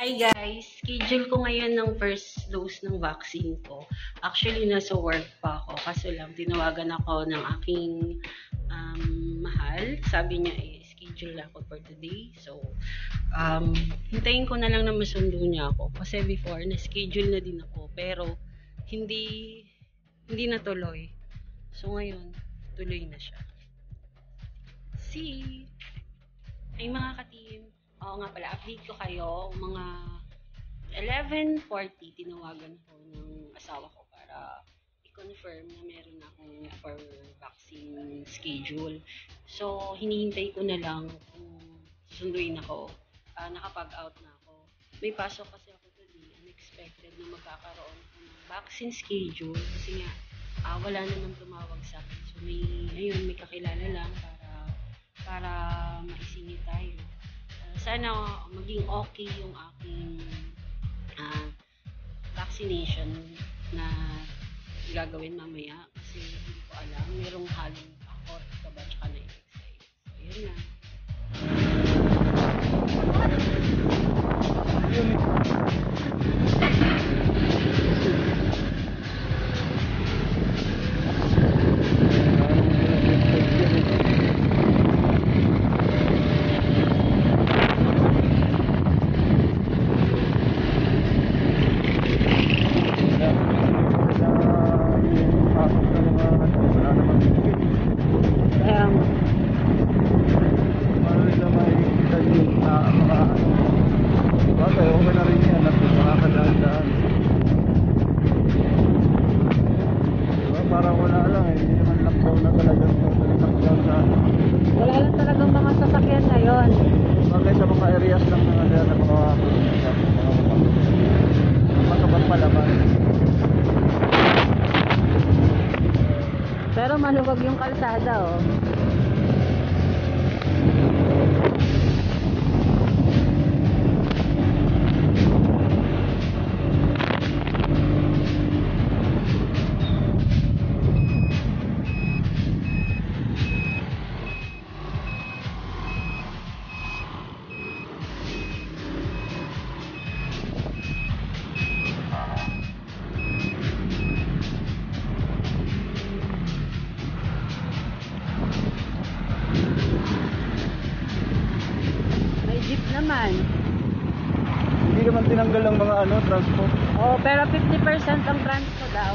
Hi guys! Schedule ko ngayon ng first dose ng vaccine ko. Actually, nasa work pa ako. Kaso lang, tinawagan ako ng aking um, mahal. Sabi niya, eh, schedule na ako for today. So, um, hintayin ko na lang na masundo niya ako. Kasi before, na-schedule na din ako. Pero, hindi, hindi natuloy. So, ngayon, tuloy na siya. See! Ay mga ka-team, Oo nga pala, update ko kayo. Mga 11.40, tinawagan ko ng asawa ko para i-confirm na meron akong for vaccine schedule. So, hinihintay ko na lang kung sunduin ako. Uh, nakapag-out na ako. May pasok kasi ako today, unexpected na magkakaroon ng vaccine schedule. Kasi nga, uh, wala na nang tumawag sa akin. So, may, ayun, may kakilala lang para para maisingit tayo sana maging okay yung aking uh, vaccination na gagawin mamaya. Kasi hindi ko alam merong halong ako ka ba tsaka na exercise so yun na tinanggal ang mga ano, transport. Oh, pero 50% ang transport daw.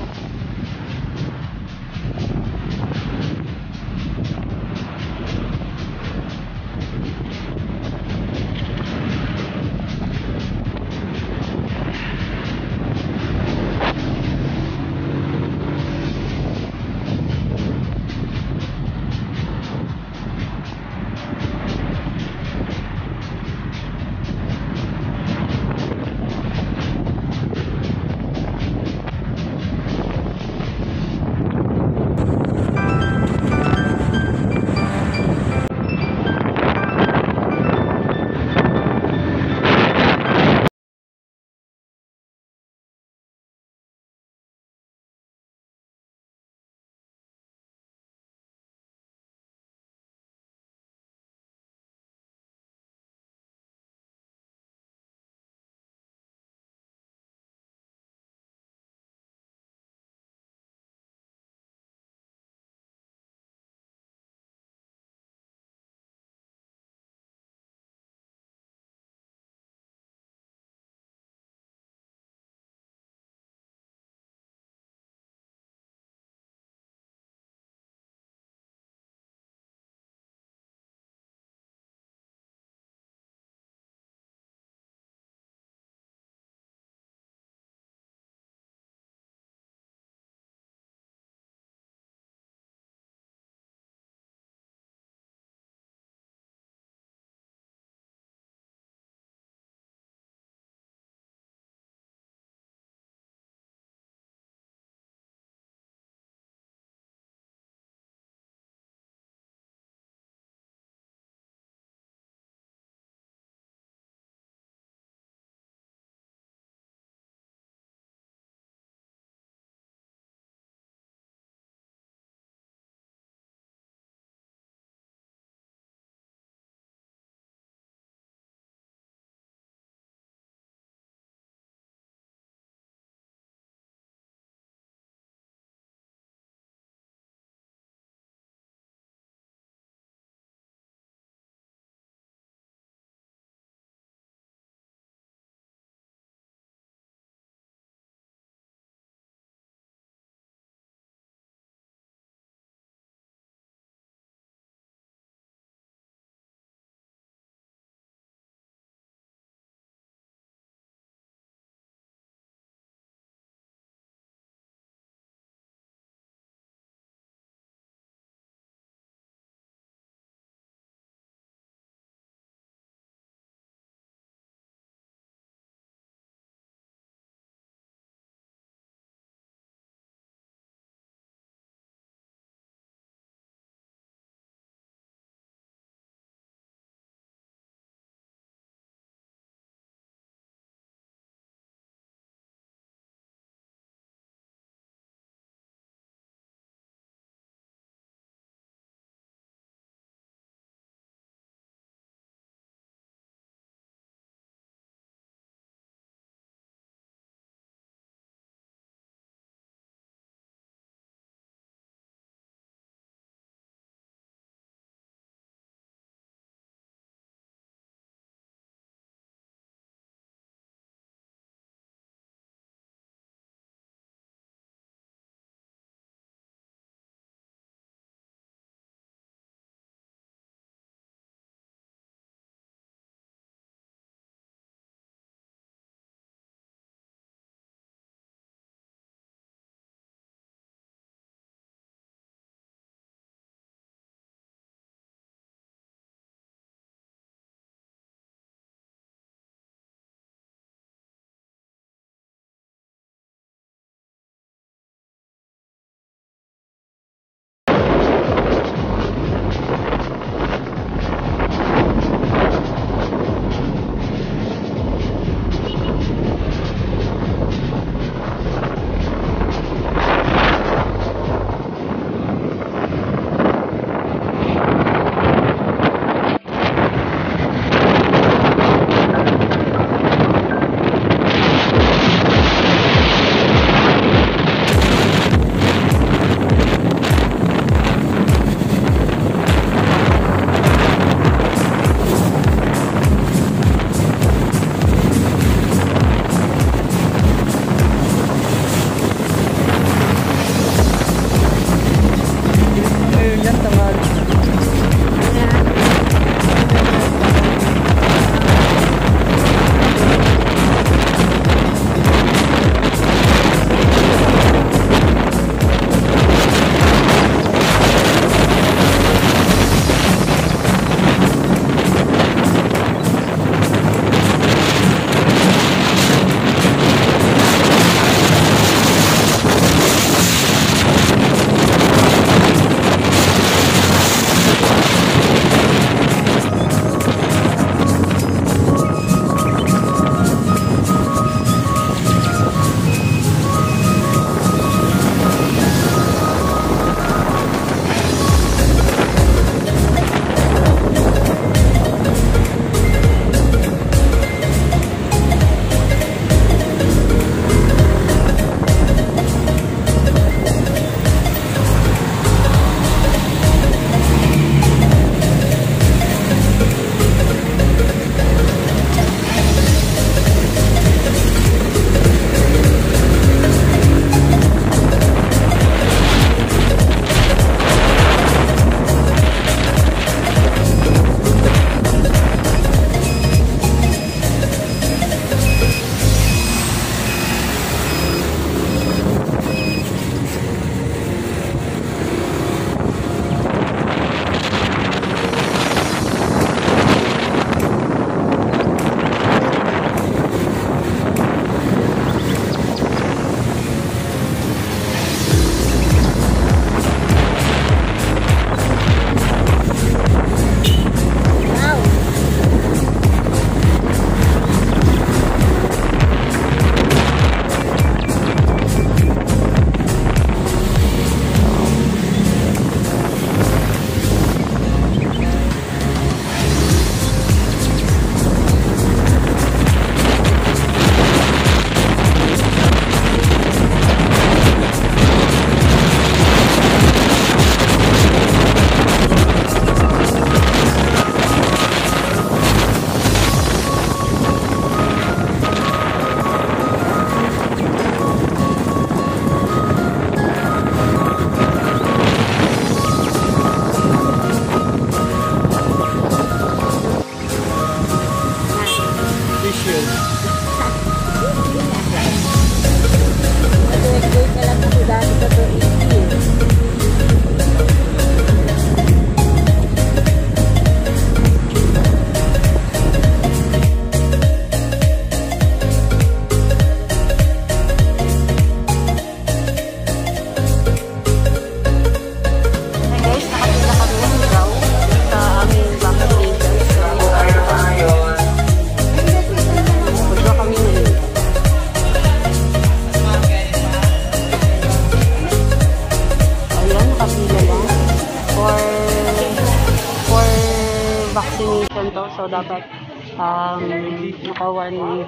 1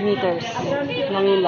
meters lang yung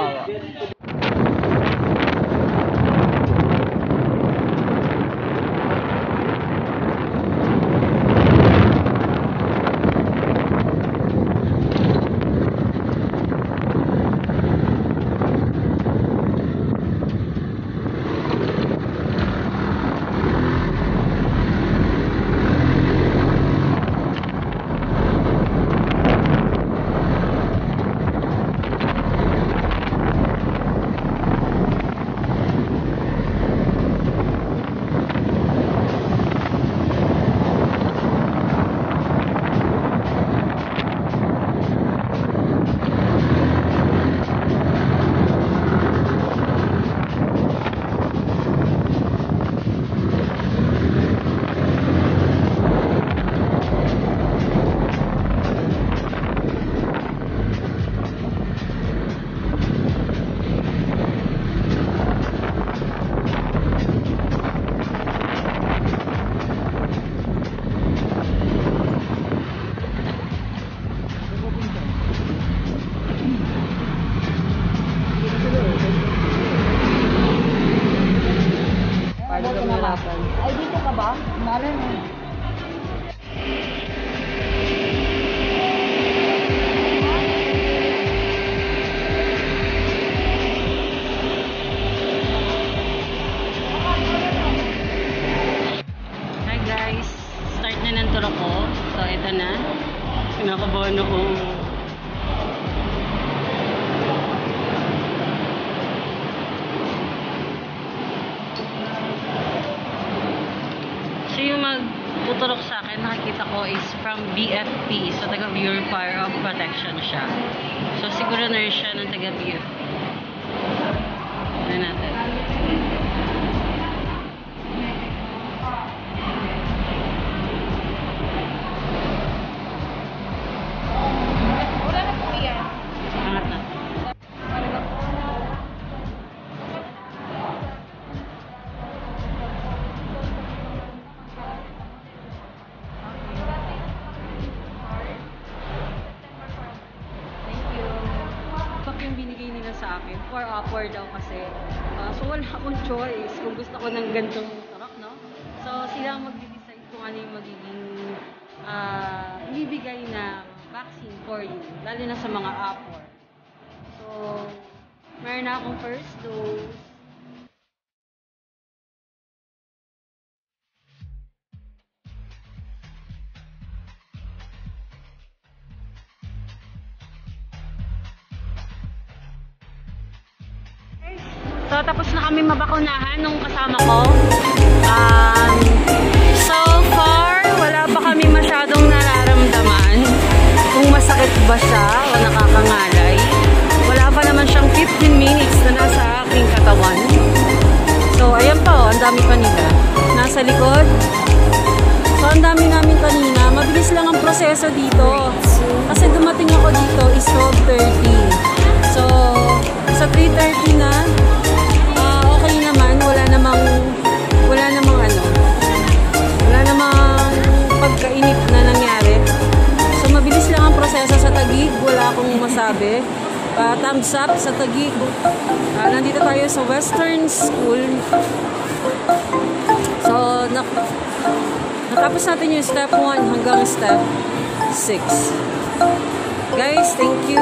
So, ito na. Kinakabahan ako. So, yung magtuturok sa akin, nakikita ko is from BFP. So, taga Bureau Fire of Protection siya. So, siguro na rin siya ng taga BFP. Ano natin? Gusto ko ng gantong tarak, no? So sila ang magde-decide kung ano yung magiging ah, ibibigay na vaccine for you. Lalo na sa mga upper. So, meron na akong first dose. So, tapos na kami mabakunahan nung kasama ko. Um, so far, wala pa kami masyadong nararamdaman kung masakit ba siya o nakakangalay. Wala pa naman siyang 15 minutes na nasa aking katawan. So, ayan pa oh, ang dami pa nila. Nasa likod. So, ang dami namin kanina. Mabilis lang ang proseso dito. Kasi dumating ako dito is 12.30. So, sa 3.30 na, Akong masabi. Ah, thumbs up sa Tagig. Ah, nandito tayo sa Western School. So, nak natapos natin yung step 1 hanggang step 6. Guys, thank you.